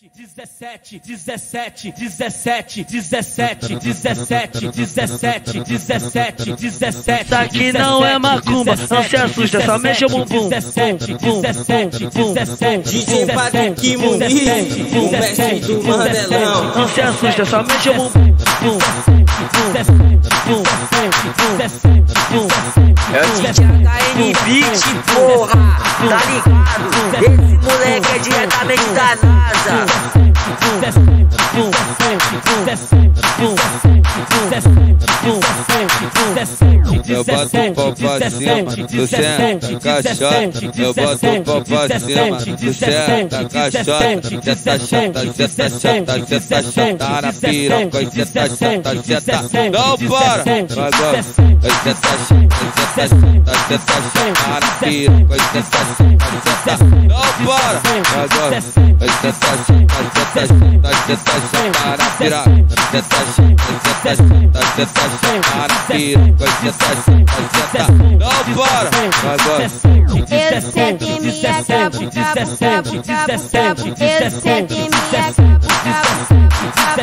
17, 17, 17, 17, 17, 17, 17, 17. Isso aqui não é macumba, não se assusta, só mexe o bumbum. 17, 17, 17, DJ Patrick Muniz, o mestre do Mandelão. Não se assusta, só mexe o bumbum. É o Beat, porra, tá ligado? Esse moleque é diretamente da NASA. Eu boto o pau pra cima, tu senta, caixote. Eu boto o pau pra cima, tu senta, caixote. Senta, senta, senta, senta, senta, senta na piroca. Senta, senta, senta, não para. Agora, senta, senta, senta, senta, senta na piroca. Senta, senta, senta, não para. Agora, senta, senta, senta, senta, senta, senta Senta, senta, senta, senta, senta na piroca. Senta, senta, senta, não para. Agora, Eu sei que me acabo, cabo, cabo, cabo, cabo. Eu sei que me acabo, cabo, cabo,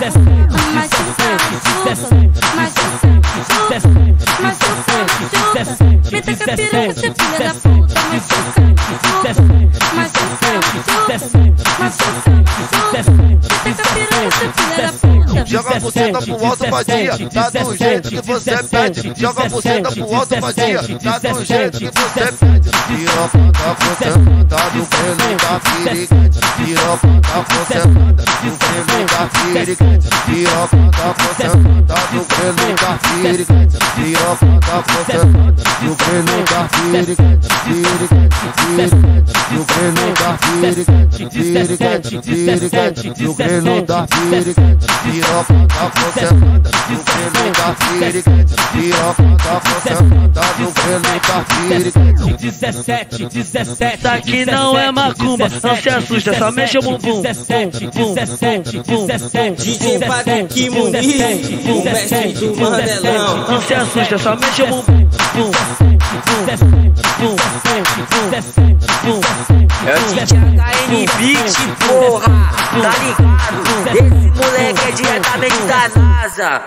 17, 17, 17, 17, 17, 17, Joga a buceta pro alto, vadia, tá do jeito que você pede. Joga a buceta pro alto, vadia, tá do jeito que você pede. Piroca tá concentrada no pelo da piriguete. Piroca tá concentrada no pelo da piriguete. Piroca tá concentrada no pelo da piriguete. Piroca tá concentrada no pelo da piriguete. Piriguete, piriguete, no pelo da piriguete. Piriguete, piriguete, no pelo da piriguete. Piroca tá concentrada no pelo da piriguete. Piroca tá concentrada no pelo da piriguete. 17, 17. Isso aqui não é macumba, não se assusta, só mexe o bumbum. 17, 17, 17. DJ Patrick Muniz, o mestre do Mandelão. Não se assusta, só mexe o bumbum. É o DJ HN Beat, porra, tá ligado? Esse moleque é diretamente da NASA.